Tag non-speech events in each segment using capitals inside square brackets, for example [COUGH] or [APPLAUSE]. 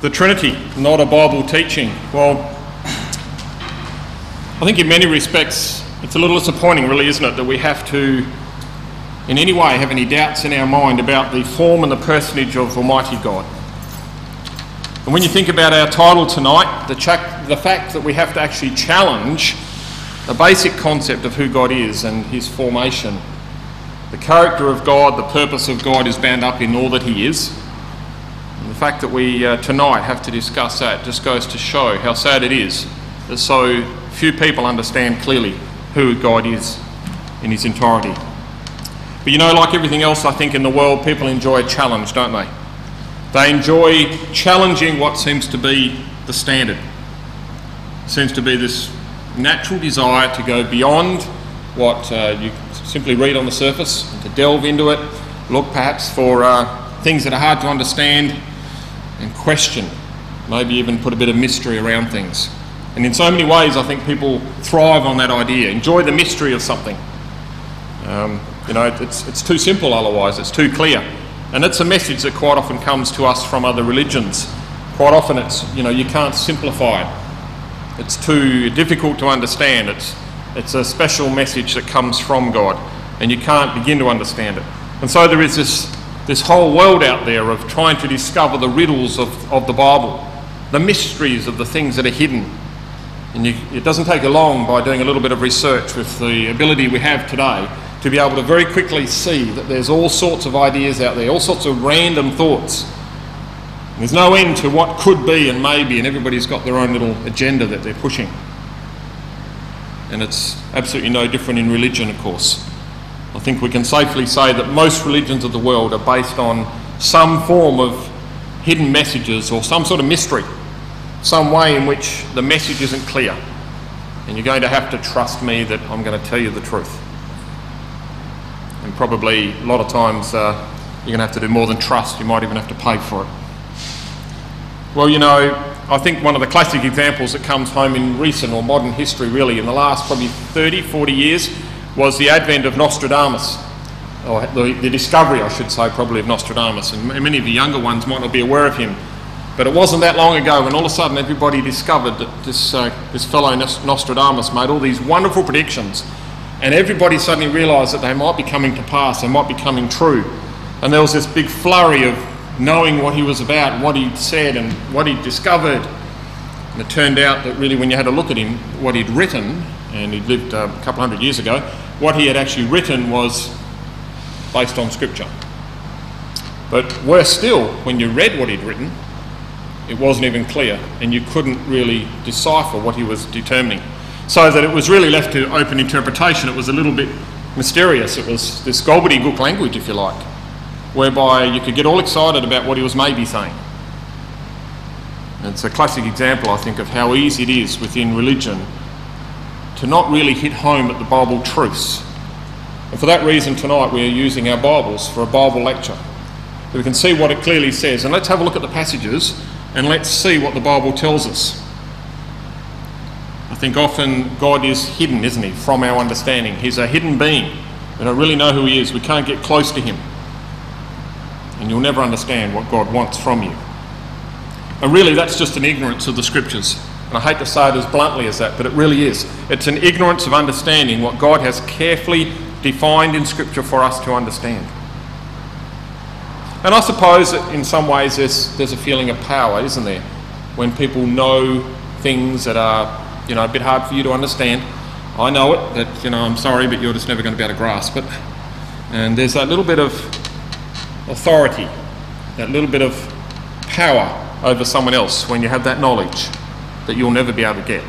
the Trinity, not a Bible teaching. Well, I think in many respects it's a little disappointing, really, isn't it, that we have to, in any way, have any doubts in our mind about the form and the personage of Almighty God. And when you think about our title tonight, the, ch- the fact that we have to actually challenge the basic concept of who God is and his formation, the character of God, the purpose of God is bound up in all that he is. Fact that we uh, tonight have to discuss that just goes to show how sad it is that so few people understand clearly who God is in his entirety. But you know, like everything else, I think in the world, people enjoy a challenge, don't they? They enjoy challenging what seems to be the standard. Seems to be this natural desire to go beyond what uh, you simply read on the surface and to delve into it, look perhaps for uh, things that are hard to understand and question, maybe even put a bit of mystery around things. And in so many ways, I think people thrive on that idea, enjoy the mystery of something. Um, you know, it's, it's too simple otherwise, it's too clear. And it's a message that quite often comes to us from other religions. Quite often it's, you know, you can't simplify it. It's too difficult to understand. It's, it's a special message that comes from God, and you can't begin to understand it. And so there is this, this whole world out there of trying to discover the riddles of, of the Bible, the mysteries of the things that are hidden and you, it doesn't take long by doing a little bit of research with the ability we have today to be able to very quickly see that there's all sorts of ideas out there, all sorts of random thoughts. There's no end to what could be and maybe, and everybody's got their own little agenda that they're pushing. And it's absolutely no different in religion, of course. I think we can safely say that most religions of the world are based on some form of hidden messages or some sort of mystery some way in which the message isn't clear. And you're going to have to trust me that I'm going to tell you the truth. And probably a lot of times uh, you're going to have to do more than trust, you might even have to pay for it. Well, you know, I think one of the classic examples that comes home in recent or modern history, really, in the last probably 30, 40 years, was the advent of Nostradamus, or the, the discovery, I should say, probably of Nostradamus. And many of the younger ones might not be aware of him. But it wasn't that long ago when all of a sudden everybody discovered that this, uh, this fellow Nostradamus made all these wonderful predictions, and everybody suddenly realised that they might be coming to pass, they might be coming true. And there was this big flurry of knowing what he was about, what he'd said, and what he'd discovered. And it turned out that really, when you had a look at him, what he'd written, and he'd lived uh, a couple hundred years ago, what he had actually written was based on Scripture. But worse still, when you read what he'd written, it wasn't even clear, and you couldn't really decipher what he was determining. So that it was really left to open interpretation. It was a little bit mysterious. It was this gobbledygook language, if you like, whereby you could get all excited about what he was maybe saying. It's a classic example, I think, of how easy it is within religion to not really hit home at the Bible truths. And for that reason, tonight we are using our Bibles for a Bible lecture. So We can see what it clearly says. And let's have a look at the passages and let's see what the Bible tells us. I think often God is hidden, isn't he, from our understanding. He's a hidden being. We don't really know who he is. We can't get close to him. And you'll never understand what God wants from you. And really, that's just an ignorance of the scriptures. And I hate to say it as bluntly as that, but it really is. It's an ignorance of understanding what God has carefully defined in scripture for us to understand. And I suppose that in some ways there's, there's a feeling of power, isn't there? When people know things that are, you know, a bit hard for you to understand. I know it, that, you know, I'm sorry, but you're just never going to be able to grasp it. And there's that little bit of authority, that little bit of power over someone else when you have that knowledge that you'll never be able to get.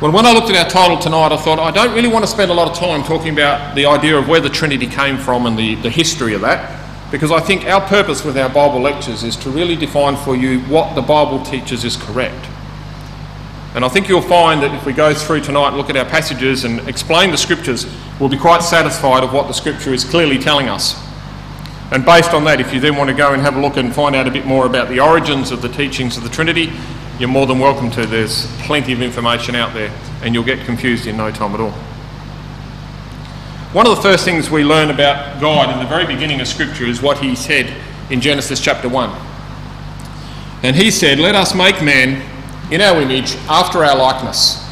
Well, when I looked at our title tonight, I thought I don't really want to spend a lot of time talking about the idea of where the Trinity came from and the, the history of that, because I think our purpose with our Bible lectures is to really define for you what the Bible teaches is correct. And I think you'll find that if we go through tonight and look at our passages and explain the scriptures, we'll be quite satisfied of what the scripture is clearly telling us. And based on that, if you then want to go and have a look and find out a bit more about the origins of the teachings of the Trinity, you're more than welcome to. There's plenty of information out there, and you'll get confused in no time at all. One of the first things we learn about God in the very beginning of Scripture is what He said in Genesis chapter 1. And he said, Let us make man in our image after our likeness.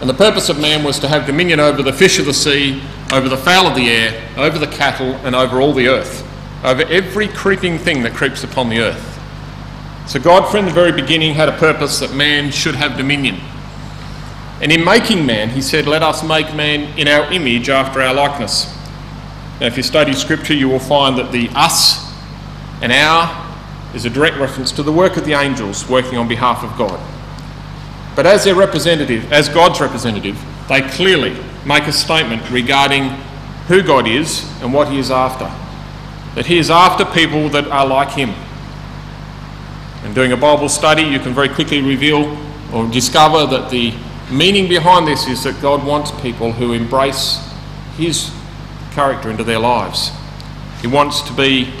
And the purpose of man was to have dominion over the fish of the sea, over the fowl of the air, over the cattle, and over all the earth, over every creeping thing that creeps upon the earth. So God, from the very beginning, had a purpose that man should have dominion. And in making man, he said, Let us make man in our image after our likeness. Now, if you study scripture, you will find that the us and our is a direct reference to the work of the angels working on behalf of God. But as their representative, as God's representative, they clearly make a statement regarding who God is and what He is after. That He is after people that are like Him. And doing a Bible study, you can very quickly reveal or discover that the meaning behind this is that God wants people who embrace His character into their lives. He wants to be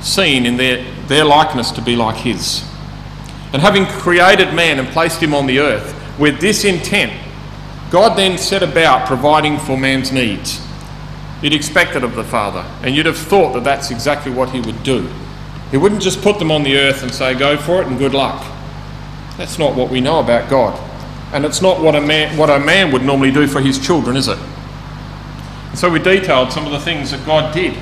seen in their, their likeness to be like His. And having created man and placed him on the earth with this intent, God then set about providing for man's needs. You'd expect it of the Father, and you'd have thought that that's exactly what He would do. He wouldn't just put them on the earth and say, Go for it and good luck. That's not what we know about God. And it's not what a man, what a man would normally do for his children, is it? And so we detailed some of the things that God did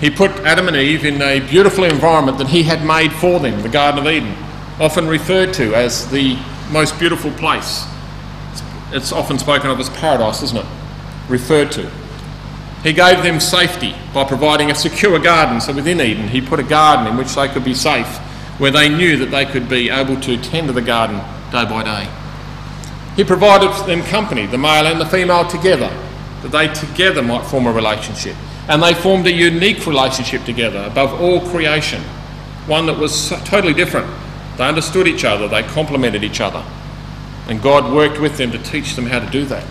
he put Adam and Eve in a beautiful environment that he had made for them, the Garden of Eden, often referred to as the most beautiful place. It's often spoken of as paradise, isn't it? Referred to. He gave them safety by providing a secure garden. So within Eden, he put a garden in which they could be safe, where they knew that they could be able to tend to the garden day by day. He provided them company, the male and the female together, that they together might form a relationship and they formed a unique relationship together above all creation, one that was totally different. They understood each other, they complemented each other, and God worked with them to teach them how to do that.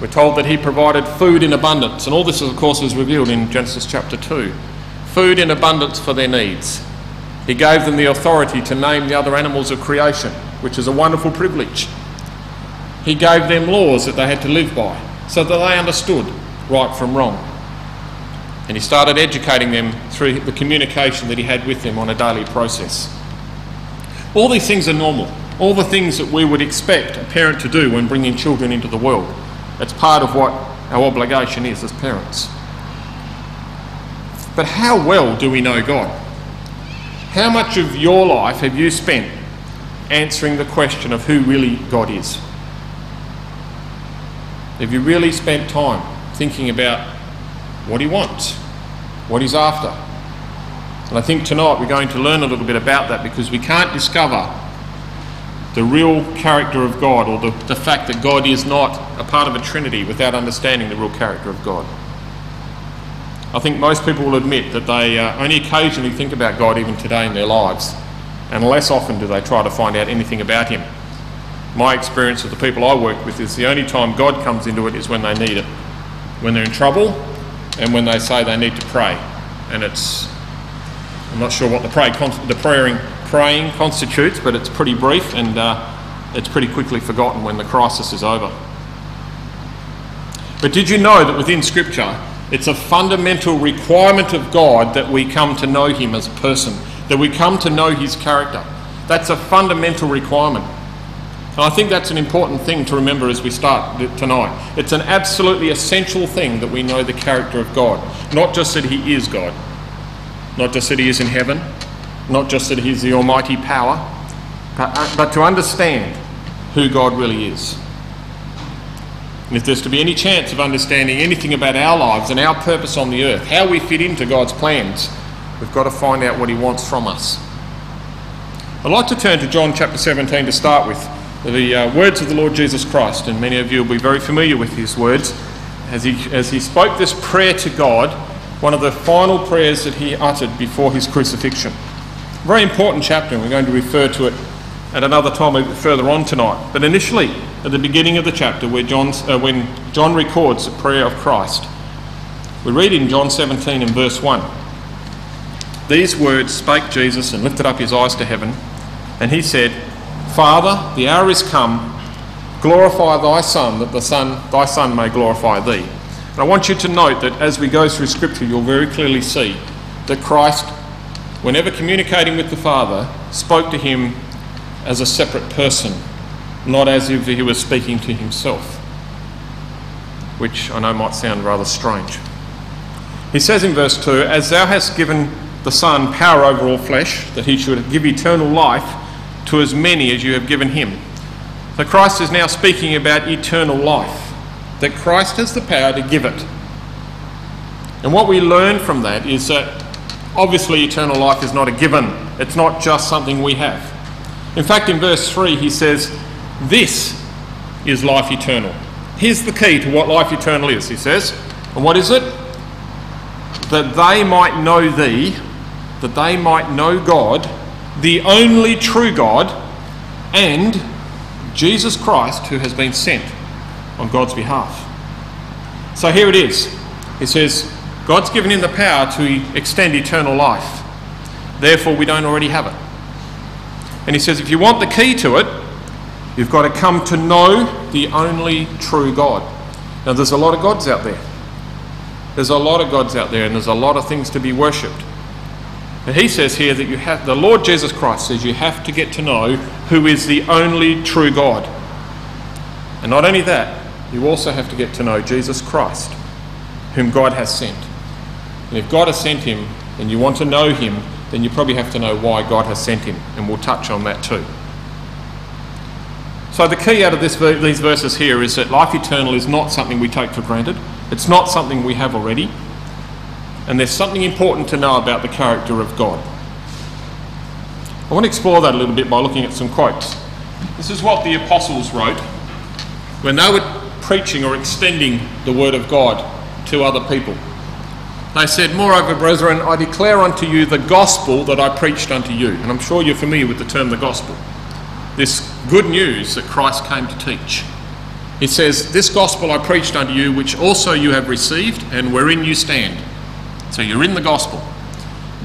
We're told that He provided food in abundance, and all this, of course, is revealed in Genesis chapter 2 food in abundance for their needs. He gave them the authority to name the other animals of creation, which is a wonderful privilege. He gave them laws that they had to live by so that they understood right from wrong. And he started educating them through the communication that he had with them on a daily process. All these things are normal. All the things that we would expect a parent to do when bringing children into the world. It's part of what our obligation is as parents. But how well do we know God? How much of your life have you spent answering the question of who really God is? Have you really spent time thinking about what he wants, what he's after. And I think tonight we're going to learn a little bit about that because we can't discover the real character of God or the, the fact that God is not a part of a trinity without understanding the real character of God. I think most people will admit that they uh, only occasionally think about God even today in their lives, and less often do they try to find out anything about Him. My experience of the people I work with is the only time God comes into it is when they need it. When they're in trouble and when they say they need to pray. And it's, I'm not sure what the, pray, the praying, praying constitutes, but it's pretty brief and uh, it's pretty quickly forgotten when the crisis is over. But did you know that within Scripture, it's a fundamental requirement of God that we come to know Him as a person, that we come to know His character. That's a fundamental requirement. And I think that's an important thing to remember as we start tonight. It's an absolutely essential thing that we know the character of God. Not just that He is God, not just that He is in heaven, not just that He is the almighty power, but, uh, but to understand who God really is. And if there's to be any chance of understanding anything about our lives and our purpose on the earth, how we fit into God's plans, we've got to find out what He wants from us. I'd like to turn to John chapter 17 to start with the uh, words of the Lord Jesus Christ, and many of you will be very familiar with his words. As he, as he spoke this prayer to God, one of the final prayers that he uttered before his crucifixion. Very important chapter, and we're going to refer to it at another time further on tonight. But initially, at the beginning of the chapter, where John's, uh, when John records the prayer of Christ, we read in John 17 and verse 1 These words spake Jesus and lifted up his eyes to heaven, and he said, Father, the hour is come. Glorify thy Son, that the Son, thy Son may glorify thee. And I want you to note that as we go through Scripture, you'll very clearly see that Christ whenever communicating with the Father, spoke to him as a separate person, not as if he was speaking to himself, which I know might sound rather strange. He says in verse 2 As thou hast given the Son power over all flesh, that he should give eternal life to as many as you have given him. So Christ is now speaking about eternal life, that Christ has the power to give it. And what we learn from that is that obviously eternal life is not a given, it's not just something we have. In fact, in verse 3, he says, This is life eternal. Here's the key to what life eternal is, he says. And what is it? That they might know thee, that they might know God, the only true God, and Jesus Christ, who has been sent on God's behalf. So here it is. He says, God's given him the power to extend eternal life. Therefore, we don't already have it. And he says, if you want the key to it, you've got to come to know the only true God. Now, there's a lot of gods out there. There's a lot of gods out there, and there's a lot of things to be worshipped. But he says here that you have, the Lord Jesus Christ says you have to get to know who is the only true God. And not only that, you also have to get to know Jesus Christ, whom God has sent. And if God has sent him and you want to know him, then you probably have to know why God has sent him, and we'll touch on that too. So, the key out of this, these verses here is that life eternal is not something we take for granted, it's not something we have already, and there's something important to know about the character of God. I want to explore that a little bit by looking at some quotes. This is what the apostles wrote when they were preaching or extending the word of God to other people. They said, Moreover, brethren, I declare unto you the gospel that I preached unto you. And I'm sure you're familiar with the term the gospel. This good news that Christ came to teach. It says, This gospel I preached unto you, which also you have received, and wherein you stand. So you're in the gospel.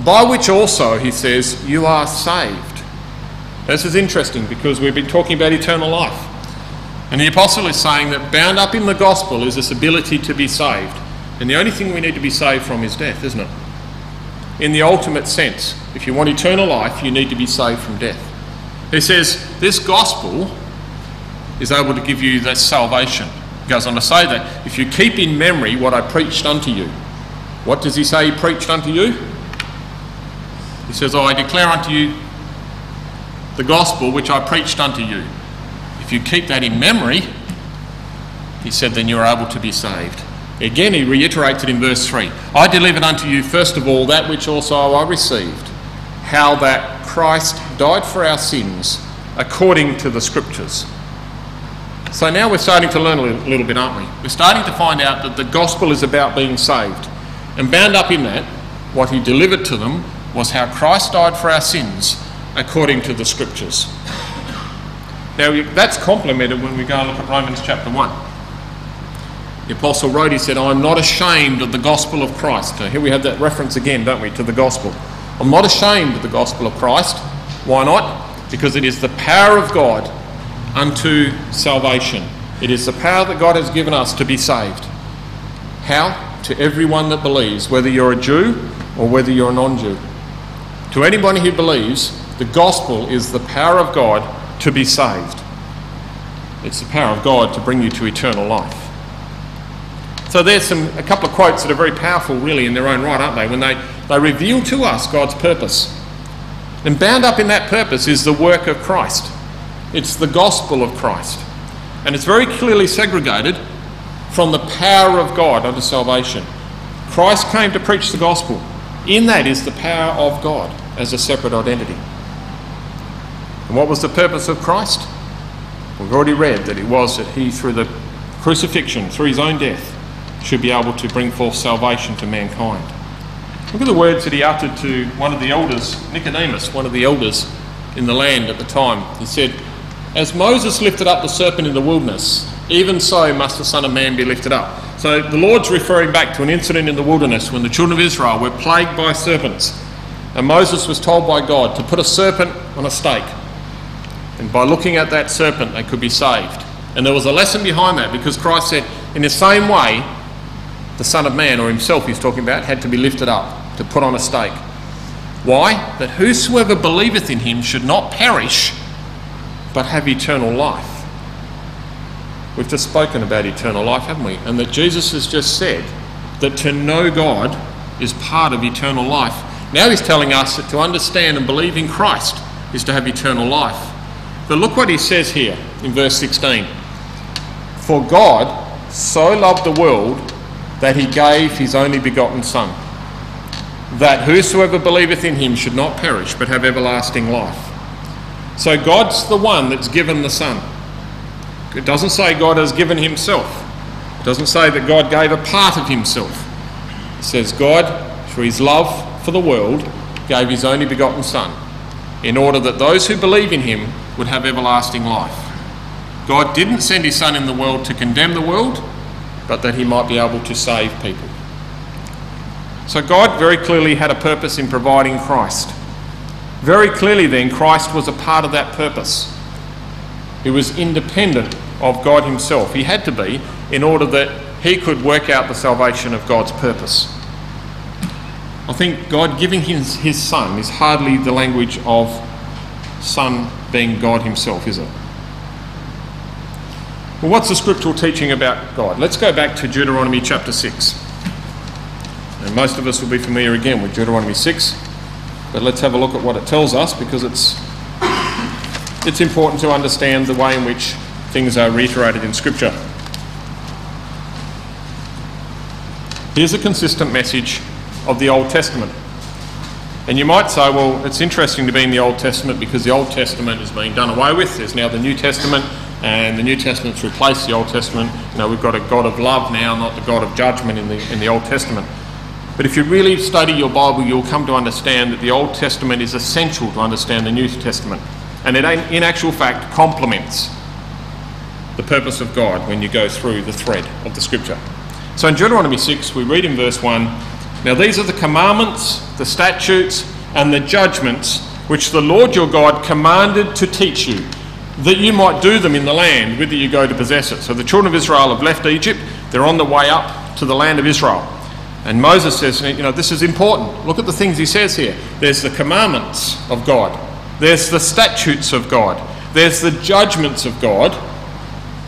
By which also, he says, you are saved. This is interesting because we've been talking about eternal life. And the apostle is saying that bound up in the gospel is this ability to be saved. And the only thing we need to be saved from is death, isn't it? In the ultimate sense, if you want eternal life, you need to be saved from death. He says, This gospel is able to give you that salvation. He goes on to say that if you keep in memory what I preached unto you, what does he say he preached unto you? He says, oh, I declare unto you the gospel which I preached unto you. If you keep that in memory, he said, then you're able to be saved. Again, he reiterates it in verse 3 I delivered unto you, first of all, that which also I received, how that Christ died for our sins according to the Scriptures. So now we're starting to learn a little, little bit, aren't we? We're starting to find out that the gospel is about being saved. And bound up in that, what he delivered to them was how Christ died for our sins according to the Scriptures. Now, that's complemented when we go and look at Romans chapter 1. The Apostle wrote, he said, I'm not ashamed of the gospel of Christ. Now, here we have that reference again, don't we, to the gospel. I'm not ashamed of the gospel of Christ. Why not? Because it is the power of God unto salvation. It is the power that God has given us to be saved. How? To everyone that believes, whether you're a Jew or whether you're a non Jew. To anybody who believes, the gospel is the power of God to be saved. It's the power of God to bring you to eternal life. So there's some a couple of quotes that are very powerful, really, in their own right, aren't they? When they, they reveal to us God's purpose. And bound up in that purpose is the work of Christ. It's the gospel of Christ. And it's very clearly segregated from the power of God unto salvation. Christ came to preach the gospel. In that is the power of God as a separate identity. And what was the purpose of Christ? We've already read that it was that he, through the crucifixion, through his own death, should be able to bring forth salvation to mankind. Look at the words that he uttered to one of the elders, Nicodemus, one of the elders in the land at the time. He said, As Moses lifted up the serpent in the wilderness, even so must the Son of Man be lifted up. So the Lord's referring back to an incident in the wilderness when the children of Israel were plagued by serpents. And Moses was told by God to put a serpent on a stake. And by looking at that serpent, they could be saved. And there was a lesson behind that because Christ said, in the same way, the Son of Man, or himself he's talking about, had to be lifted up, to put on a stake. Why? That whosoever believeth in him should not perish, but have eternal life. We've just spoken about eternal life, haven't we? And that Jesus has just said that to know God is part of eternal life. Now he's telling us that to understand and believe in Christ is to have eternal life. But look what he says here in verse 16. For God so loved the world that he gave his only begotten Son, that whosoever believeth in him should not perish but have everlasting life. So God's the one that's given the Son. It doesn't say God has given himself. It doesn't say that God gave a part of himself. It says God, through his love for the world, gave his only begotten Son, in order that those who believe in him would have everlasting life. God didn't send his Son in the world to condemn the world, but that he might be able to save people. So God very clearly had a purpose in providing Christ. Very clearly, then, Christ was a part of that purpose. He was independent of God Himself. He had to be in order that He could work out the salvation of God's purpose. I think God giving his, his Son is hardly the language of Son being God Himself, is it? Well, what's the scriptural teaching about God? Let's go back to Deuteronomy chapter 6. And most of us will be familiar again with Deuteronomy 6, but let's have a look at what it tells us because it's, it's important to understand the way in which things are reiterated in Scripture. Here's a consistent message of the Old Testament. And you might say, well, it's interesting to be in the Old Testament because the Old Testament is being done away with. There's now the New Testament, and the New Testament's replaced the Old Testament. You know, we've got a God of love now, not the God of judgment in the, in the Old Testament. But if you really study your Bible, you'll come to understand that the Old Testament is essential to understand the New Testament. And it, in actual fact, complements the purpose of God when you go through the thread of the Scripture. So in Deuteronomy 6, we read in verse 1 Now these are the commandments, the statutes, and the judgments which the Lord your God commanded to teach you, that you might do them in the land whither you go to possess it. So the children of Israel have left Egypt, they're on the way up to the land of Israel. And Moses says, you know, this is important. Look at the things he says here. There's the commandments of God, there's the statutes of God, there's the judgments of God,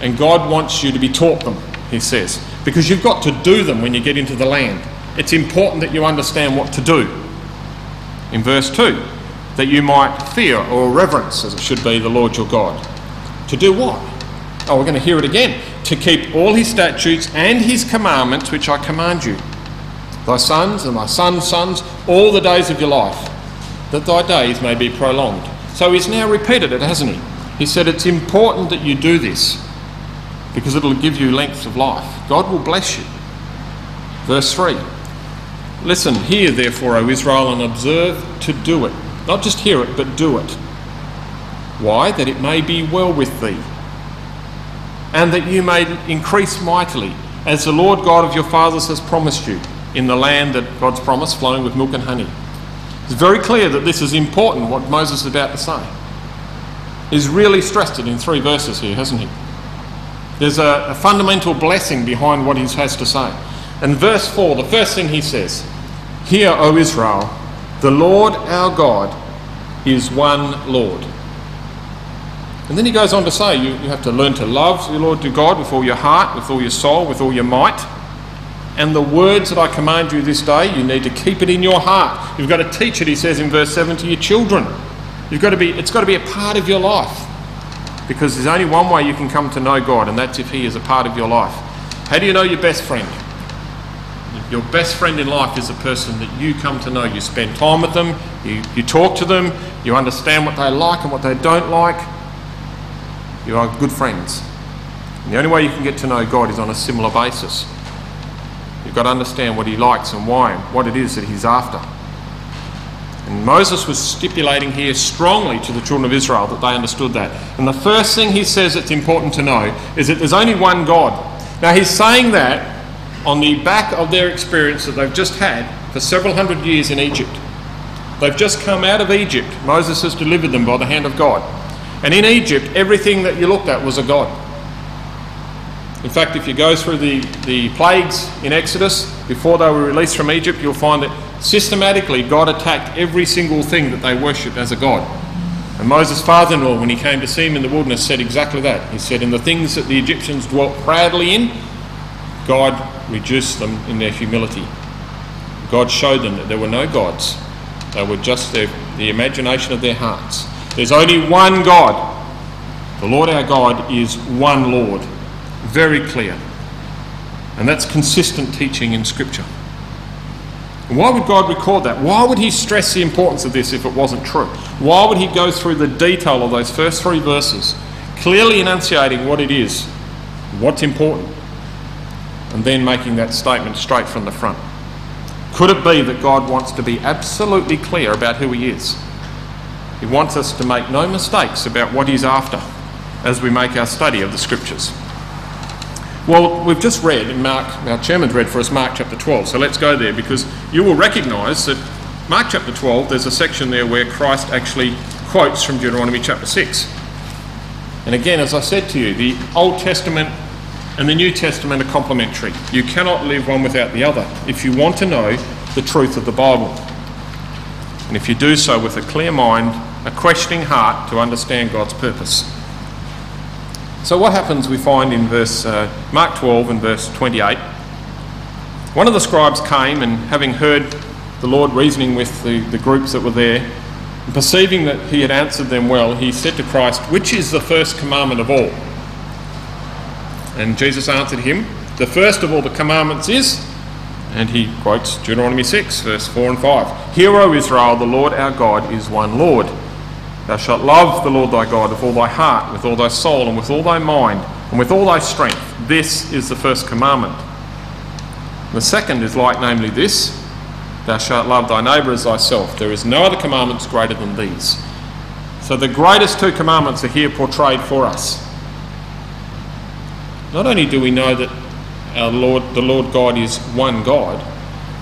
and God wants you to be taught them, he says, because you've got to do them when you get into the land. It's important that you understand what to do. In verse 2, that you might fear or reverence, as it should be, the Lord your God. To do what? Oh, we're going to hear it again. To keep all his statutes and his commandments, which I command you thy sons and thy sons' sons, all the days of your life, that thy days may be prolonged. So he's now repeated it, hasn't he? He said it's important that you do this because it'll give you length of life. God will bless you. Verse 3 Listen, hear therefore, O Israel, and observe to do it. Not just hear it, but do it. Why? That it may be well with thee, and that you may increase mightily, as the Lord God of your fathers has promised you in the land that God's promised, flowing with milk and honey. It's very clear that this is important, what Moses is about to say. He's really stressed it in three verses here, hasn't he? There's a, a fundamental blessing behind what he has to say. And verse 4, the first thing he says, Hear, O Israel, the Lord our God is one Lord. And then he goes on to say, you, you have to learn to love the Lord your God with all your heart, with all your soul, with all your might. And the words that I command you this day, you need to keep it in your heart. You've got to teach it, he says in verse 7, to your children. You've got to be, it's got to be a part of your life. Because there's only one way you can come to know God, and that's if He is a part of your life. How do you know your best friend? Your best friend in life is a person that you come to know. You spend time with them, you, you talk to them, you understand what they like and what they don't like. You are good friends. And the only way you can get to know God is on a similar basis. You've got to understand what He likes and why, and what it is that He's after. And Moses was stipulating here strongly to the children of Israel that they understood that. And the first thing he says it's important to know is that there's only one God. Now he's saying that on the back of their experience that they've just had for several hundred years in Egypt. They've just come out of Egypt. Moses has delivered them by the hand of God. And in Egypt, everything that you looked at was a God. In fact, if you go through the, the plagues in Exodus, before they were released from Egypt, you'll find that Systematically, God attacked every single thing that they worshipped as a God. And Moses' father in law, when he came to see him in the wilderness, said exactly that. He said, In the things that the Egyptians dwelt proudly in, God reduced them in their humility. God showed them that there were no gods, they were just their, the imagination of their hearts. There's only one God. The Lord our God is one Lord. Very clear. And that's consistent teaching in Scripture. And why would God record that? Why would He stress the importance of this if it wasn't true? Why would He go through the detail of those first three verses, clearly enunciating what it is, what's important, and then making that statement straight from the front? Could it be that God wants to be absolutely clear about who He is? He wants us to make no mistakes about what He's after as we make our study of the Scriptures. Well, we've just read, and Mark, our chairman's read for us Mark chapter 12, so let's go there because you will recognise that Mark chapter 12, there's a section there where Christ actually quotes from Deuteronomy chapter 6. And again, as I said to you, the Old Testament and the New Testament are complementary. You cannot live one without the other if you want to know the truth of the Bible. And if you do so with a clear mind, a questioning heart to understand God's purpose. So, what happens we find in verse uh, Mark 12 and verse 28? One of the scribes came and, having heard the Lord reasoning with the, the groups that were there, and perceiving that he had answered them well, he said to Christ, Which is the first commandment of all? And Jesus answered him, The first of all the commandments is, and he quotes Deuteronomy 6, verse 4 and 5 Hear, O Israel, the Lord our God is one Lord. Thou shalt love the Lord thy God with all thy heart, with all thy soul, and with all thy mind, and with all thy strength. This is the first commandment. The second is like, namely, this Thou shalt love thy neighbour as thyself. There is no other commandments greater than these. So the greatest two commandments are here portrayed for us. Not only do we know that our Lord, the Lord God is one God,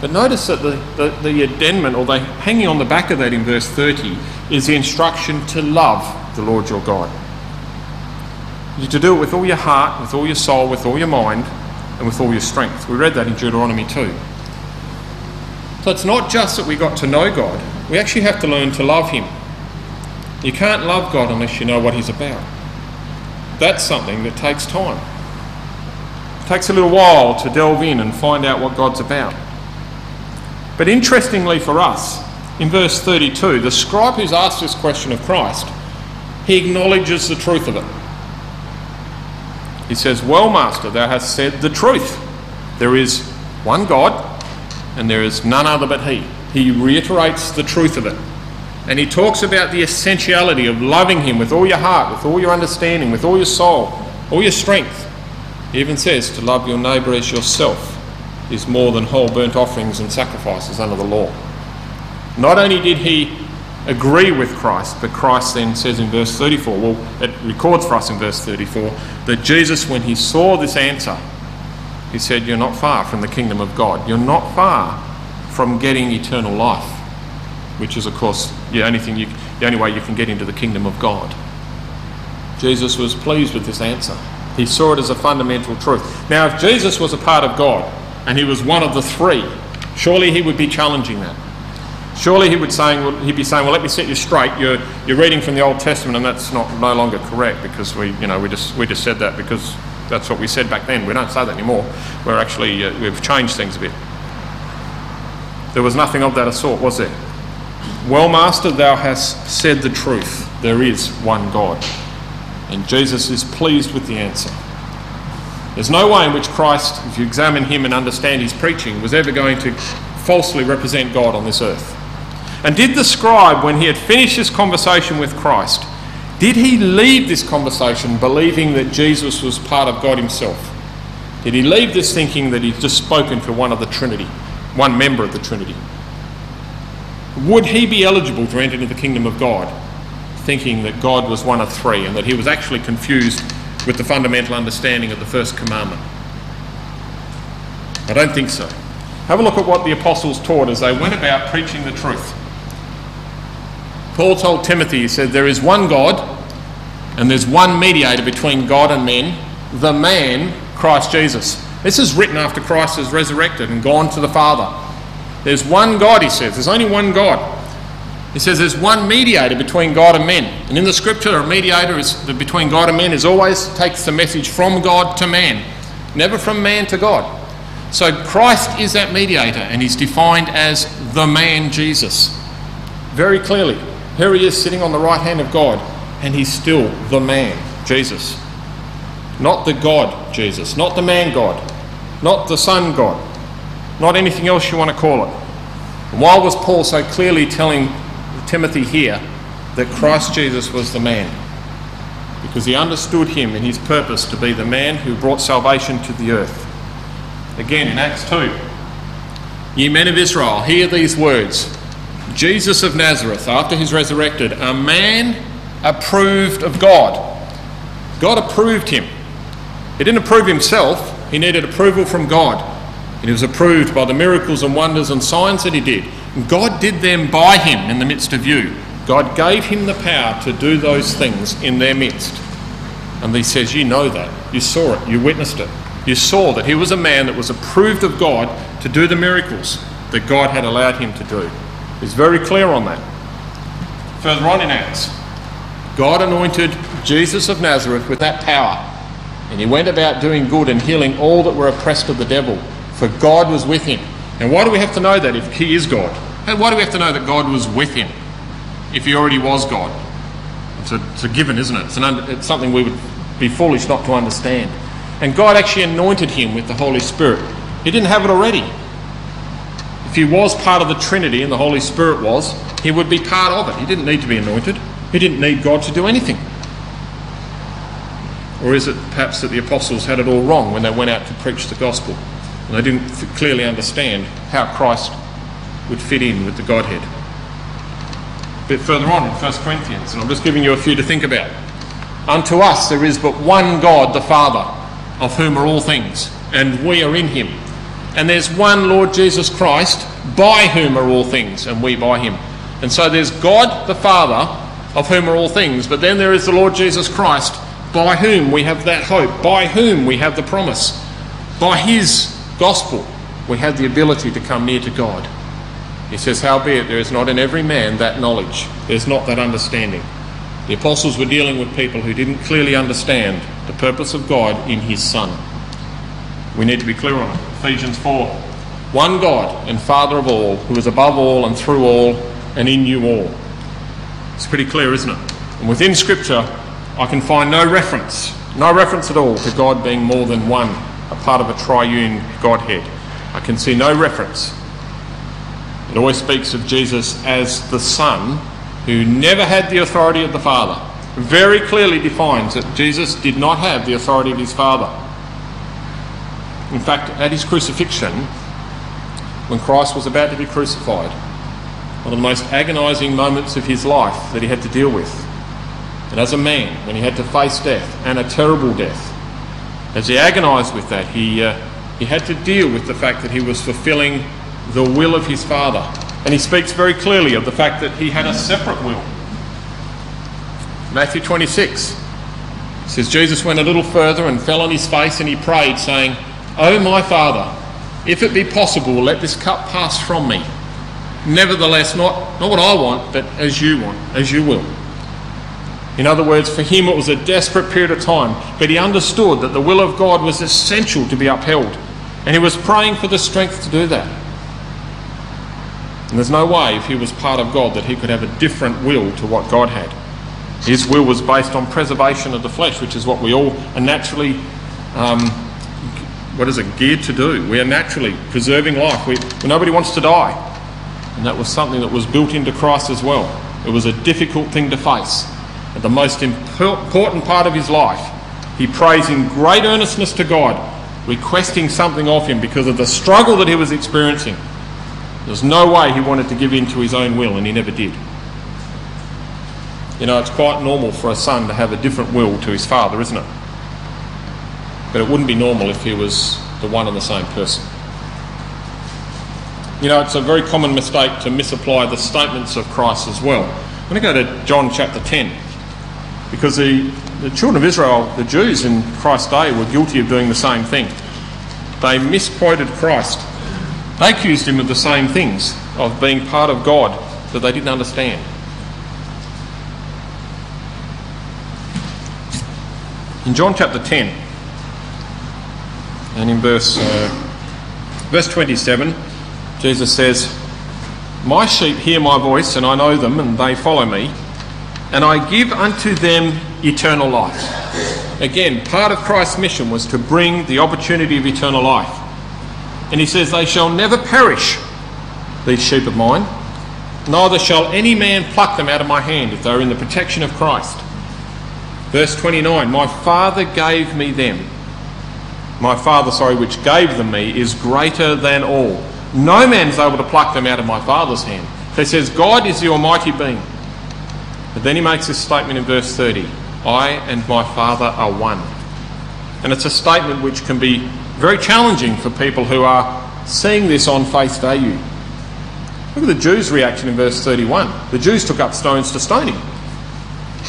but notice that the, the, the addendum, or the hanging on the back of that in verse 30, is the instruction to love the Lord your God. You're to do it with all your heart, with all your soul, with all your mind, and with all your strength. We read that in Deuteronomy 2. So it's not just that we got to know God, we actually have to learn to love Him. You can't love God unless you know what He's about. That's something that takes time. Takes a little while to delve in and find out what God's about. But interestingly for us, in verse 32, the scribe who's asked this question of Christ, he acknowledges the truth of it. He says, Well, Master, thou hast said the truth. There is one God, and there is none other but He. He reiterates the truth of it. And he talks about the essentiality of loving Him with all your heart, with all your understanding, with all your soul, all your strength. He even says to love your neighbour as yourself is more than whole burnt offerings and sacrifices under the law. Not only did he agree with Christ, but Christ then says in verse 34, well, it records for us in verse 34, that Jesus, when he saw this answer, he said, You're not far from the kingdom of God. You're not far from getting eternal life, which is, of course, the only, thing you, the only way you can get into the kingdom of God. Jesus was pleased with this answer. He saw it as a fundamental truth. Now, if Jesus was a part of God, and he was one of the three, surely he would be challenging that. Surely he would saying, he'd be saying, "Well, let me set you straight. You're, you're reading from the Old Testament, and that's not no longer correct because we, you know, we just we just said that because that's what we said back then. We don't say that anymore. We're actually uh, we've changed things a bit. There was nothing of that sort, was there? Well, Master, thou hast said the truth. There is one God, and Jesus is pleased with the answer. There's no way in which Christ, if you examine him and understand his preaching, was ever going to falsely represent God on this earth. And did the scribe, when he had finished his conversation with Christ, did he leave this conversation believing that Jesus was part of God himself? Did he leave this thinking that he'd just spoken for one of the Trinity, one member of the Trinity? Would he be eligible to enter into the kingdom of God, thinking that God was one of three and that he was actually confused with the fundamental understanding of the first commandment? I don't think so. Have a look at what the apostles taught as they went about preaching the truth. Paul told Timothy, he said, There is one God, and there's one mediator between God and men, the man, Christ Jesus. This is written after Christ has resurrected and gone to the Father. There's one God, he says. There's only one God. He says there's one mediator between God and men. And in the scripture, a mediator is between God and men is always takes the message from God to man, never from man to God. So Christ is that mediator, and he's defined as the man Jesus. Very clearly. Here he is sitting on the right hand of God, and he's still the man Jesus. Not the God Jesus, not the man God, not the Son God, not anything else you want to call it. And why was Paul so clearly telling Timothy here that Christ Jesus was the man? Because he understood him and his purpose to be the man who brought salvation to the earth. Again in Acts 2, ye men of Israel, hear these words Jesus of Nazareth, after he's resurrected, a man approved of God. God approved him. He didn't approve himself, he needed approval from God. And he was approved by the miracles and wonders and signs that he did. God did them by him in the midst of you. God gave him the power to do those things in their midst. And he says, You know that. You saw it. You witnessed it. You saw that he was a man that was approved of God to do the miracles that God had allowed him to do. He's very clear on that. Further on in Acts, God anointed Jesus of Nazareth with that power, and he went about doing good and healing all that were oppressed of the devil, for God was with him. And why do we have to know that if he is God? And why do we have to know that God was with him if he already was God? It's a, it's a given, isn't it? It's, it's something we would be foolish not to understand. And God actually anointed him with the Holy Spirit. He didn't have it already. If he was part of the Trinity and the Holy Spirit was, he would be part of it. He didn't need to be anointed. He didn't need God to do anything. Or is it perhaps that the apostles had it all wrong when they went out to preach the gospel and they didn't clearly understand how Christ would fit in with the Godhead? A bit further on in 1 Corinthians, and I'm just giving you a few to think about. Unto us there is but one God, the Father, of whom are all things, and we are in him. And there's one Lord Jesus Christ, by whom are all things, and we by him. And so there's God the Father, of whom are all things, but then there is the Lord Jesus Christ, by whom we have that hope, by whom we have the promise. By his gospel, we have the ability to come near to God. He says, Howbeit, there is not in every man that knowledge, there's not that understanding. The apostles were dealing with people who didn't clearly understand the purpose of God in his Son. We need to be clear on it. Ephesians 4 One God and Father of all, who is above all and through all and in you all. It's pretty clear, isn't it? And within Scripture, I can find no reference, no reference at all to God being more than one, a part of a triune Godhead. I can see no reference. It always speaks of Jesus as the Son who never had the authority of the Father. Very clearly defines that Jesus did not have the authority of his Father. In fact, at his crucifixion, when Christ was about to be crucified, one of the most agonising moments of his life that he had to deal with. And as a man, when he had to face death, and a terrible death, as he agonised with that, he, uh, he had to deal with the fact that he was fulfilling the will of his Father. And he speaks very clearly of the fact that he had a separate will. Matthew 26 says, Jesus went a little further and fell on his face and he prayed, saying, O my Father, if it be possible, let this cup pass from me. Nevertheless, not, not what I want, but as you want, as you will. In other words, for him it was a desperate period of time, but he understood that the will of God was essential to be upheld. And he was praying for the strength to do that. And there's no way, if he was part of God, that he could have a different will to what God had. His will was based on preservation of the flesh, which is what we all are naturally, um, what is it, geared to do. We are naturally preserving life. We, nobody wants to die. And that was something that was built into Christ as well. It was a difficult thing to face. At the most important part of his life, he prays in great earnestness to God, requesting something of him because of the struggle that he was experiencing. There's no way he wanted to give in to his own will, and he never did. You know, it's quite normal for a son to have a different will to his father, isn't it? But it wouldn't be normal if he was the one and the same person. You know, it's a very common mistake to misapply the statements of Christ as well. I'm going to go to John chapter 10 because the, the children of Israel, the Jews in Christ's day, were guilty of doing the same thing. They misquoted Christ. They accused him of the same things, of being part of God that they didn't understand. In John chapter 10, and in verse, uh, verse 27, Jesus says, My sheep hear my voice, and I know them, and they follow me, and I give unto them eternal life. Again, part of Christ's mission was to bring the opportunity of eternal life. And he says, They shall never perish, these sheep of mine, neither shall any man pluck them out of my hand if they are in the protection of Christ. Verse 29 My Father gave me them. My Father, sorry, which gave them me, is greater than all. No man is able to pluck them out of my Father's hand. So he says, God is the Almighty being. But then he makes this statement in verse 30 I and my Father are one. And it's a statement which can be very challenging for people who are seeing this on face value. Look at the Jews' reaction in verse 31. The Jews took up stones to stone him.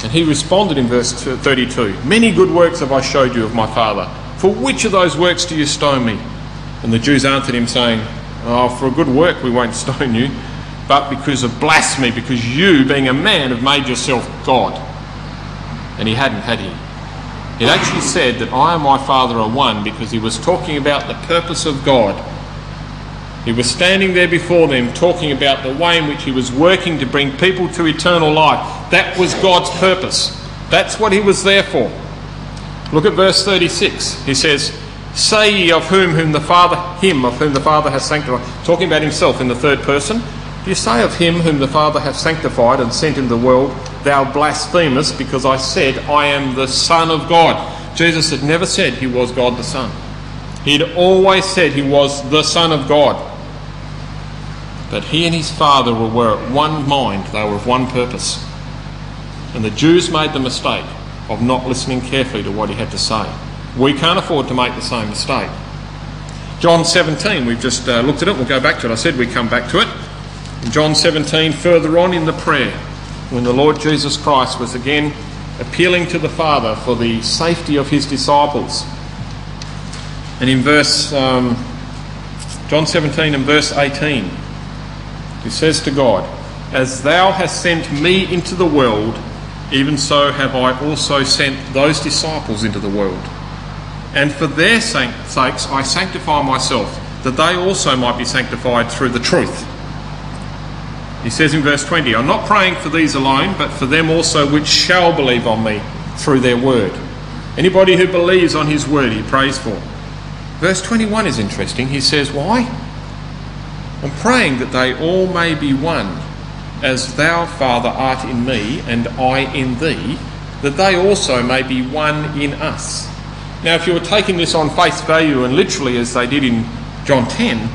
And he responded in verse 32 Many good works have I showed you of my Father. For which of those works do you stone me? And the Jews answered him, saying, Oh, for a good work we won't [LAUGHS] stone you, but because of blasphemy, because you, being a man, have made yourself God. And he hadn't, had he? It actually said that I and my Father are one because he was talking about the purpose of God. He was standing there before them talking about the way in which he was working to bring people to eternal life. That was God's purpose. That's what he was there for. Look at verse 36. He says, Say ye of whom whom the Father him of whom the Father has sanctified. Talking about himself in the third person. You say of him whom the Father hath sanctified and sent into the world, Thou blasphemest, because I said, I am the Son of God. Jesus had never said he was God the Son. He'd always said he was the Son of God. But he and his Father were at one mind, they were of one purpose. And the Jews made the mistake of not listening carefully to what he had to say. We can't afford to make the same mistake. John 17, we've just uh, looked at it, we'll go back to it. I said we come back to it. In John 17, further on in the prayer, when the Lord Jesus Christ was again appealing to the Father for the safety of his disciples. And in verse, um, John 17 and verse 18, he says to God, As thou hast sent me into the world, even so have I also sent those disciples into the world. And for their sakes I sanctify myself, that they also might be sanctified through the truth. He says in verse 20, I'm not praying for these alone, but for them also which shall believe on me through their word. Anybody who believes on his word, he prays for. Verse 21 is interesting. He says, Why? I'm praying that they all may be one, as thou, Father, art in me, and I in thee, that they also may be one in us. Now, if you were taking this on face value and literally as they did in John 10,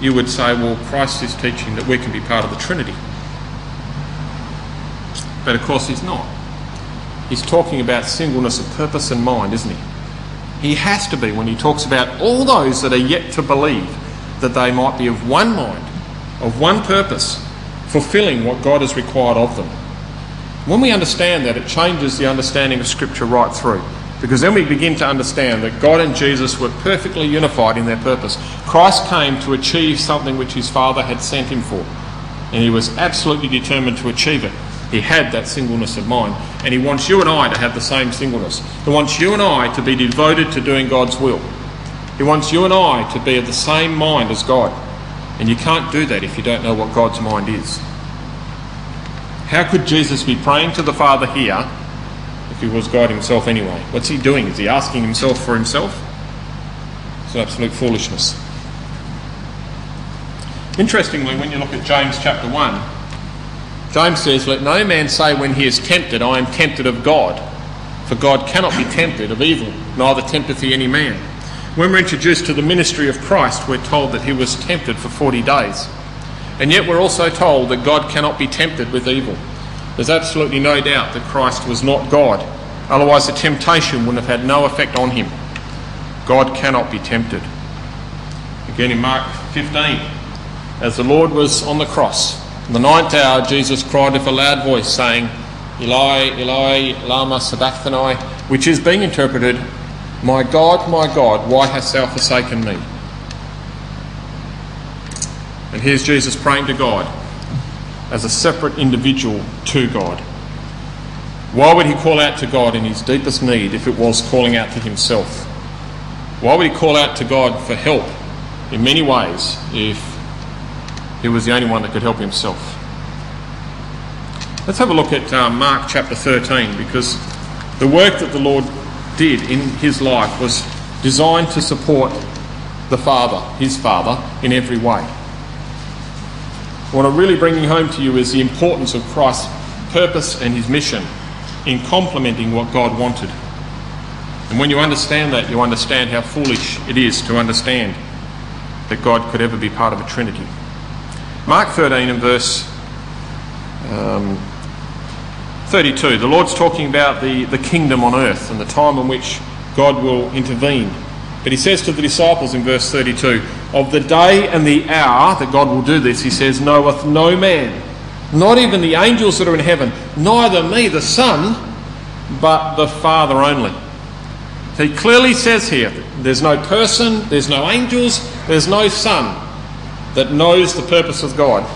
you would say, well, Christ is teaching that we can be part of the Trinity. But of course, he's not. He's talking about singleness of purpose and mind, isn't he? He has to be when he talks about all those that are yet to believe that they might be of one mind, of one purpose, fulfilling what God has required of them. When we understand that, it changes the understanding of Scripture right through. Because then we begin to understand that God and Jesus were perfectly unified in their purpose. Christ came to achieve something which his Father had sent him for, and he was absolutely determined to achieve it. He had that singleness of mind, and he wants you and I to have the same singleness. He wants you and I to be devoted to doing God's will. He wants you and I to be of the same mind as God. And you can't do that if you don't know what God's mind is. How could Jesus be praying to the Father here if he was God himself anyway? What's he doing? Is he asking himself for himself? It's absolute foolishness. Interestingly, when you look at James chapter 1, James says, Let no man say when he is tempted, I am tempted of God. For God cannot be tempted of evil, neither tempteth he any man. When we're introduced to the ministry of Christ, we're told that he was tempted for 40 days. And yet we're also told that God cannot be tempted with evil. There's absolutely no doubt that Christ was not God. Otherwise, the temptation would have had no effect on him. God cannot be tempted. Again in Mark 15, as the Lord was on the cross, in the ninth hour, Jesus cried with a loud voice, saying, Eli, Eli, Lama Sabachthani, which is being interpreted, My God, my God, why hast thou forsaken me? And here's Jesus praying to God as a separate individual to God. Why would he call out to God in his deepest need if it was calling out to himself? Why would he call out to God for help in many ways if he was the only one that could help himself? Let's have a look at uh, Mark chapter 13 because the work that the Lord did in his life was designed to support the Father, his Father, in every way. What I'm really bringing home to you is the importance of Christ's purpose and his mission in complementing what God wanted. And when you understand that, you understand how foolish it is to understand that God could ever be part of a Trinity. Mark 13 and verse um, 32, the Lord's talking about the, the kingdom on earth and the time in which God will intervene. But he says to the disciples in verse 32, Of the day and the hour that God will do this, he says, knoweth no man, not even the angels that are in heaven, neither me, the Son, but the Father only. He clearly says here there's no person, there's no angels, there's no Son that knows the purpose of God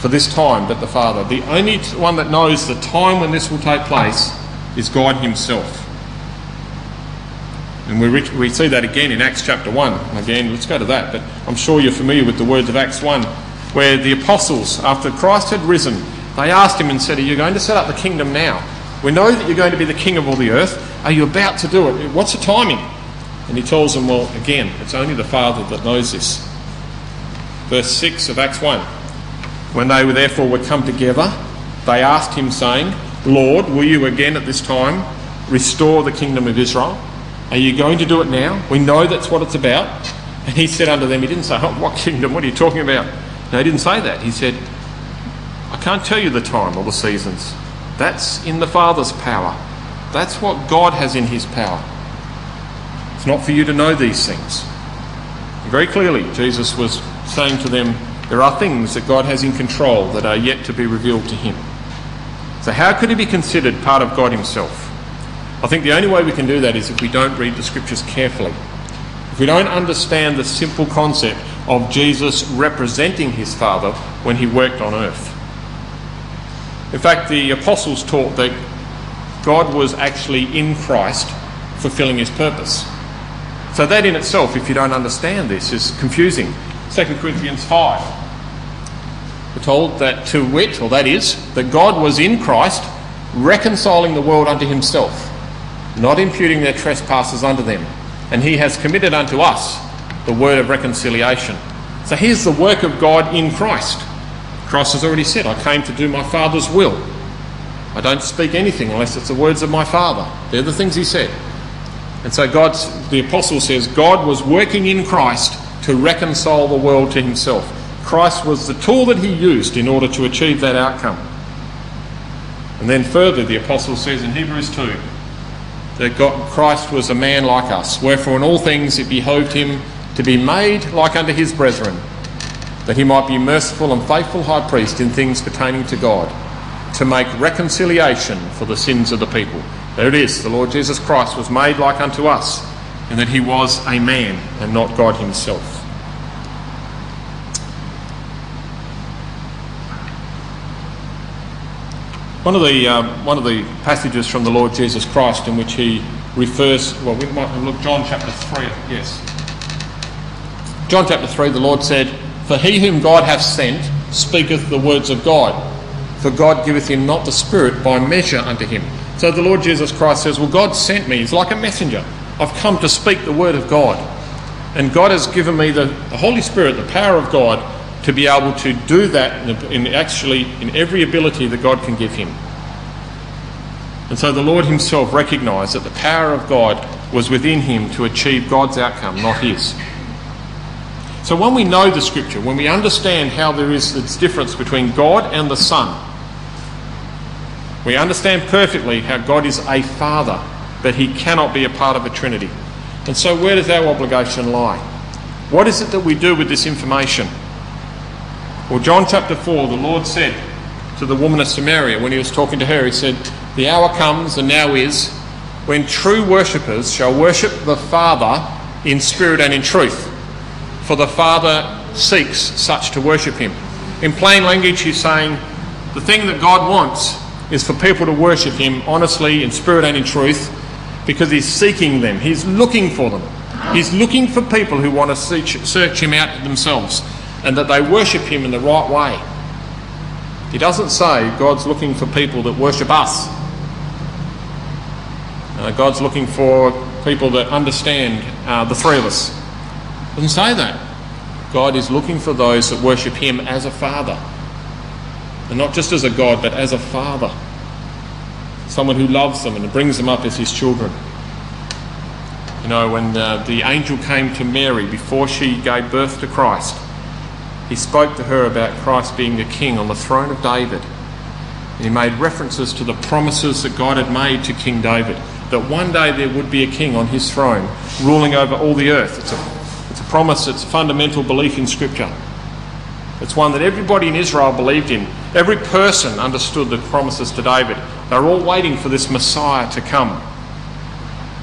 for this time but the Father. The only one that knows the time when this will take place is God Himself. And we, we see that again in Acts chapter 1. Again, let's go to that. But I'm sure you're familiar with the words of Acts 1, where the apostles, after Christ had risen, they asked him and said, Are you going to set up the kingdom now? We know that you're going to be the king of all the earth. Are you about to do it? What's the timing? And he tells them, Well, again, it's only the Father that knows this. Verse 6 of Acts 1. When they were therefore were come together, they asked him, saying, Lord, will you again at this time restore the kingdom of Israel? Are you going to do it now? We know that's what it's about. And he said unto them, He didn't say, Oh, what kingdom? What are you talking about? No, he didn't say that. He said, I can't tell you the time or the seasons. That's in the Father's power. That's what God has in his power. It's not for you to know these things. Very clearly, Jesus was saying to them, there are things that God has in control that are yet to be revealed to him. So, how could he be considered part of God himself? I think the only way we can do that is if we don't read the scriptures carefully. If we don't understand the simple concept of Jesus representing his Father when he worked on earth. In fact, the apostles taught that God was actually in Christ fulfilling his purpose. So, that in itself, if you don't understand this, is confusing. 2 Corinthians 5. We're told that to wit, or that is, that God was in Christ reconciling the world unto himself, not imputing their trespasses unto them. And he has committed unto us the word of reconciliation. So here's the work of God in Christ. Christ has already said, I came to do my Father's will. I don't speak anything unless it's the words of my Father. They're the things he said. And so God's, the apostle says, God was working in Christ to reconcile the world to himself. Christ was the tool that he used in order to achieve that outcome. And then further, the apostle says in Hebrews 2 that God, Christ was a man like us, wherefore in all things it behoved him to be made like unto his brethren, that he might be merciful and faithful high priest in things pertaining to God, to make reconciliation for the sins of the people. There it is, the Lord Jesus Christ was made like unto us, in that he was a man and not God himself. One of the um, one of the passages from the Lord Jesus Christ in which he refers, well, we might look John chapter three. Yes, John chapter three. The Lord said, "For he whom God hath sent speaketh the words of God, for God giveth him not the Spirit by measure unto him." So the Lord Jesus Christ says, "Well, God sent me. He's like a messenger. I've come to speak the word of God, and God has given me the, the Holy Spirit, the power of God." To be able to do that in, actually in every ability that God can give him. And so the Lord himself recognised that the power of God was within him to achieve God's outcome, not his. So when we know the scripture, when we understand how there is this difference between God and the Son, we understand perfectly how God is a father, but he cannot be a part of a trinity. And so where does our obligation lie? What is it that we do with this information? Well, John chapter 4, the Lord said to the woman of Samaria when he was talking to her, He said, The hour comes and now is when true worshippers shall worship the Father in spirit and in truth. For the Father seeks such to worship him. In plain language, he's saying the thing that God wants is for people to worship him honestly, in spirit and in truth, because he's seeking them. He's looking for them. He's looking for people who want to search, search him out themselves and that they worship him in the right way. He doesn't say God's looking for people that worship us. Uh, God's looking for people that understand uh, the three of us. Doesn't say that. God is looking for those that worship Him as a Father. And not just as a God, but as a Father. Someone who loves them and brings them up as His children. You know, when uh, the angel came to Mary before she gave birth to Christ, he spoke to her about Christ being a king on the throne of David. He made references to the promises that God had made to King David that one day there would be a king on his throne ruling over all the earth. It's a, it's a promise, it's a fundamental belief in Scripture. It's one that everybody in Israel believed in. Every person understood the promises to David. They were all waiting for this Messiah to come.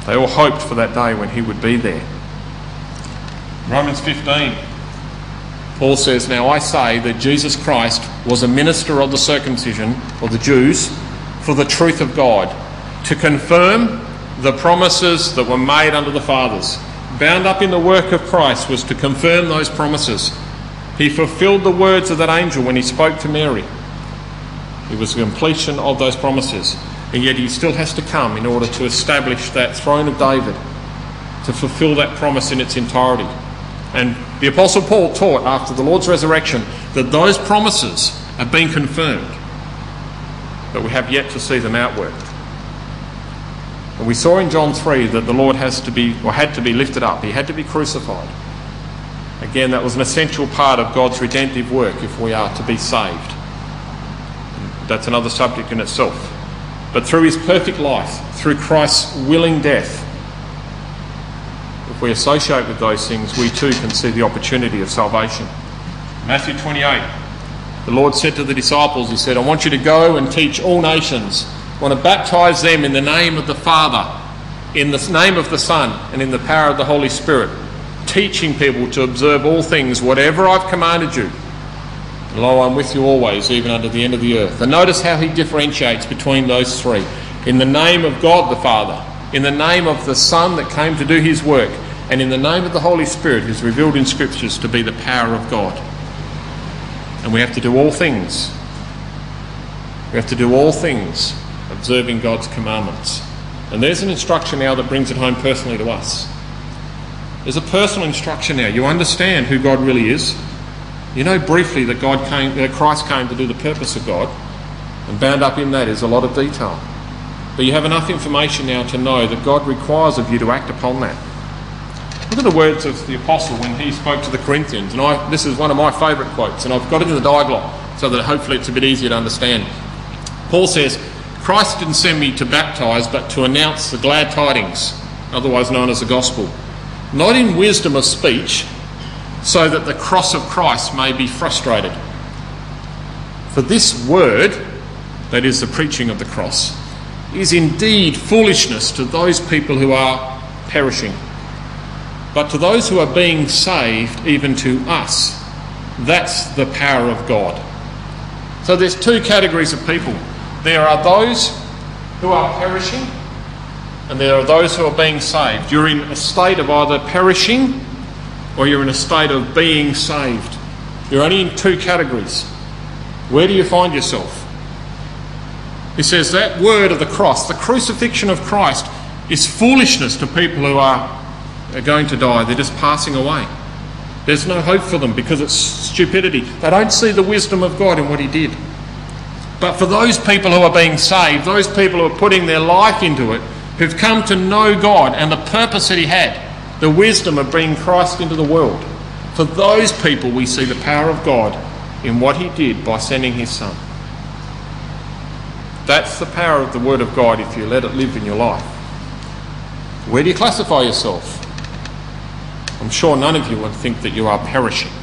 They all hoped for that day when he would be there. Romans 15. Paul says, Now I say that Jesus Christ was a minister of the circumcision, or the Jews, for the truth of God to confirm the promises that were made unto the fathers. Bound up in the work of Christ was to confirm those promises. He fulfilled the words of that angel when he spoke to Mary. It was the completion of those promises. And yet he still has to come in order to establish that throne of David, to fulfill that promise in its entirety. And the Apostle Paul taught after the Lord's resurrection that those promises have been confirmed, but we have yet to see them outworked. And we saw in John 3 that the Lord has to be, or had to be lifted up. He had to be crucified. Again, that was an essential part of God's redemptive work if we are to be saved. That's another subject in itself. But through his perfect life, through Christ's willing death, if we associate with those things, we too can see the opportunity of salvation. Matthew 28, the Lord said to the disciples, He said, I want you to go and teach all nations I want to baptize them in the name of the Father, in the name of the Son, and in the power of the Holy Spirit, teaching people to observe all things, whatever I've commanded you. And lo, I'm with you always, even unto the end of the earth. And notice how he differentiates between those three. In the name of God the Father, in the name of the Son that came to do his work, and in the name of the Holy Spirit who's revealed in Scriptures to be the power of God. And we have to do all things. We have to do all things observing God's commandments. And there's an instruction now that brings it home personally to us. There's a personal instruction now. You understand who God really is. You know briefly that God came, that Christ came to do the purpose of God, and bound up in that is a lot of detail. But you have enough information now to know that God requires of you to act upon that. Look at the words of the apostle when he spoke to the Corinthians, and I, this is one of my favourite quotes, and I've got it in the dialogue so that hopefully it's a bit easier to understand. Paul says, Christ didn't send me to baptize, but to announce the glad tidings, otherwise known as the gospel, not in wisdom of speech, so that the cross of Christ may be frustrated. For this word, that is the preaching of the cross, is indeed foolishness to those people who are perishing. But to those who are being saved, even to us, that's the power of God. So there's two categories of people there are those who are perishing, and there are those who are being saved. You're in a state of either perishing or you're in a state of being saved. You're only in two categories. Where do you find yourself? He says that word of the cross, the crucifixion of Christ, is foolishness to people who are, are going to die. They're just passing away. There's no hope for them because it's stupidity. They don't see the wisdom of God in what He did. But for those people who are being saved, those people who are putting their life into it, who've come to know God and the purpose that He had, the wisdom of bringing Christ into the world, for those people we see the power of God in what He did by sending His Son. That's the power of the Word of God if you let it live in your life. Where do you classify yourself? I'm sure none of you would think that you are perishing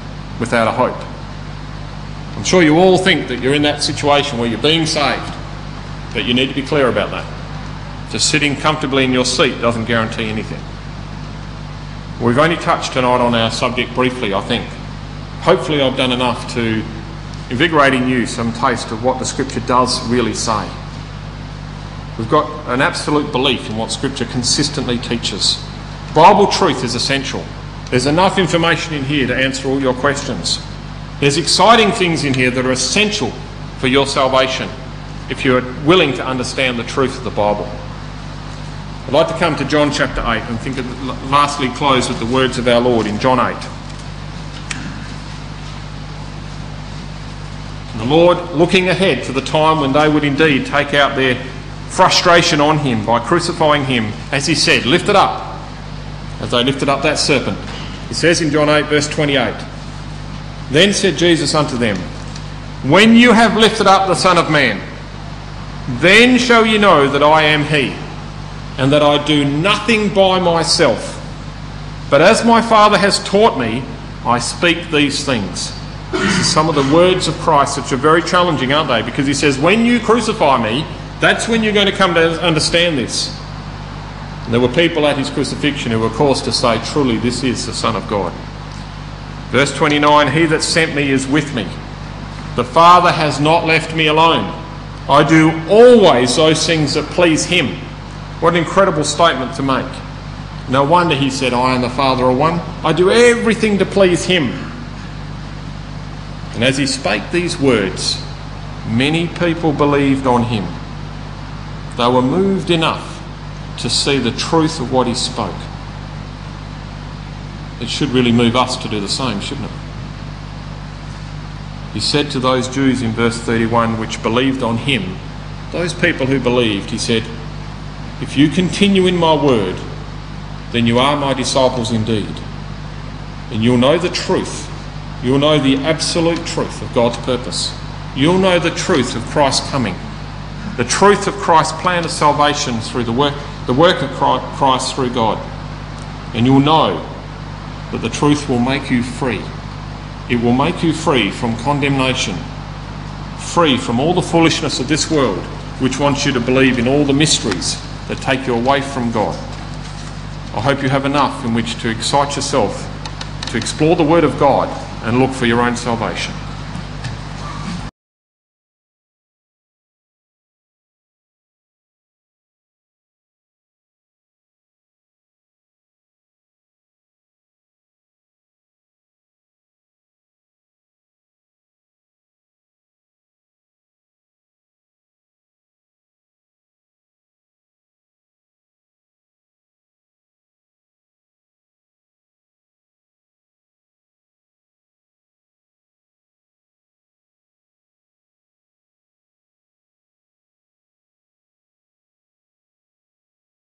without a hope. I'm sure you all think that you're in that situation where you're being saved, but you need to be clear about that. Just sitting comfortably in your seat doesn't guarantee anything. We've only touched tonight on our subject briefly, I think. hopefully I've done enough to invigorate in you some taste of what the Scripture does really say. We've got an absolute belief in what Scripture consistently teaches. Bible truth is essential. There's enough information in here to answer all your questions. There's exciting things in here that are essential for your salvation if you're willing to understand the truth of the Bible. I'd like to come to John chapter 8 and think of, lastly close with the words of our Lord in John 8. And the Lord looking ahead to the time when they would indeed take out their frustration on him by crucifying him, as he said, lift it up, as they lifted up that serpent. He says in John 8, verse 28, Then said Jesus unto them, When you have lifted up the Son of Man, then shall you know that I am he, and that I do nothing by myself. But as my Father has taught me, I speak these things. This is some of the words of Christ which are very challenging, aren't they? Because he says, When you crucify me, that's when you're going to come to understand this. And there were people at his crucifixion who were caused to say, Truly, this is the Son of God. Verse 29 He that sent me is with me. The Father has not left me alone. I do always those things that please him. What an incredible statement to make. No wonder he said, I and the Father are one. I do everything to please him. And as he spake these words, many people believed on him. They were moved enough to see the truth of what he spoke. It should really move us to do the same, shouldn't it? He said to those Jews in verse 31 which believed on him, those people who believed, he said, If you continue in my word, then you are my disciples indeed. And you'll know the truth. You'll know the absolute truth of God's purpose. You'll know the truth of Christ's coming. The truth of Christ's plan of salvation through the work, the work of Christ through God. And you'll know that the truth will make you free. It will make you free from condemnation, free from all the foolishness of this world, which wants you to believe in all the mysteries that take you away from God. I hope you have enough in which to excite yourself to explore the Word of God and look for your own salvation.